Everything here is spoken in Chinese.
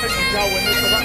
开始掉，我立吃饭。